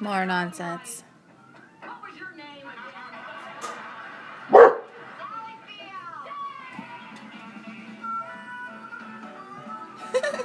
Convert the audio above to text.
More nonsense.